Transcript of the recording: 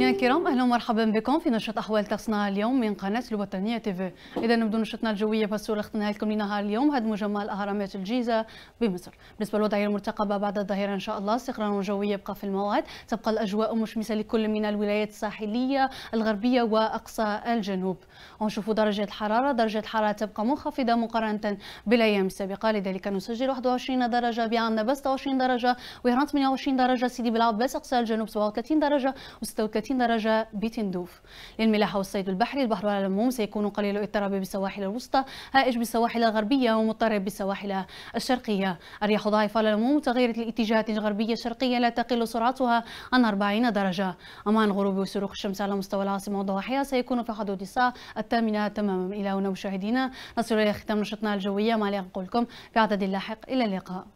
الكرام أهلا ومرحبا بكم في نشرة أحوال تصنع اليوم من قناة الوطنية تيفي اذا نبدو نشرتنا بصورة اختنا لكم لنهار اليوم. هدم جمال أهرامات الجيزة بمصر. بالنسبة للوضعية المرتقبة بعد الظهيرة إن شاء الله استقرار جوي يبقى في الموعد تبقى الأجواء مشمسة لكل من الولايات الساحلية الغربية وأقصى الجنوب. ونشوف درجة الحرارة. درجة الحرارة تبقى منخفضة مقارنة بالأيام السابقة. لذلك نسجل 21 درجة بعنا 26 درجة وهران 28 درجة سيدي بلعباس أقصى الجنوب 37 درجة و36 درجة بتندوف للملاحة والصيد البحري البحر على العموم سيكون قليل الاضطراب بالسواحل الوسطى هائج بالسواحل الغربية ومضطرب بالسواحل الشرقية. الرياح ضعيفة على العموم متغيرة الاتجاهات الغربية شرقية لا تقل سرعتها عن 40 درجة. أما عن غروب وشروق الشمس على مستوى العاصمة وضواحيها سيكون في حدود الساعة الثامنة تماما. إلى هنا مشاهدينا نصل إلى ختام نشرتنا الجوية. ما نقول لكم في عدد لاحق إلى اللقاء.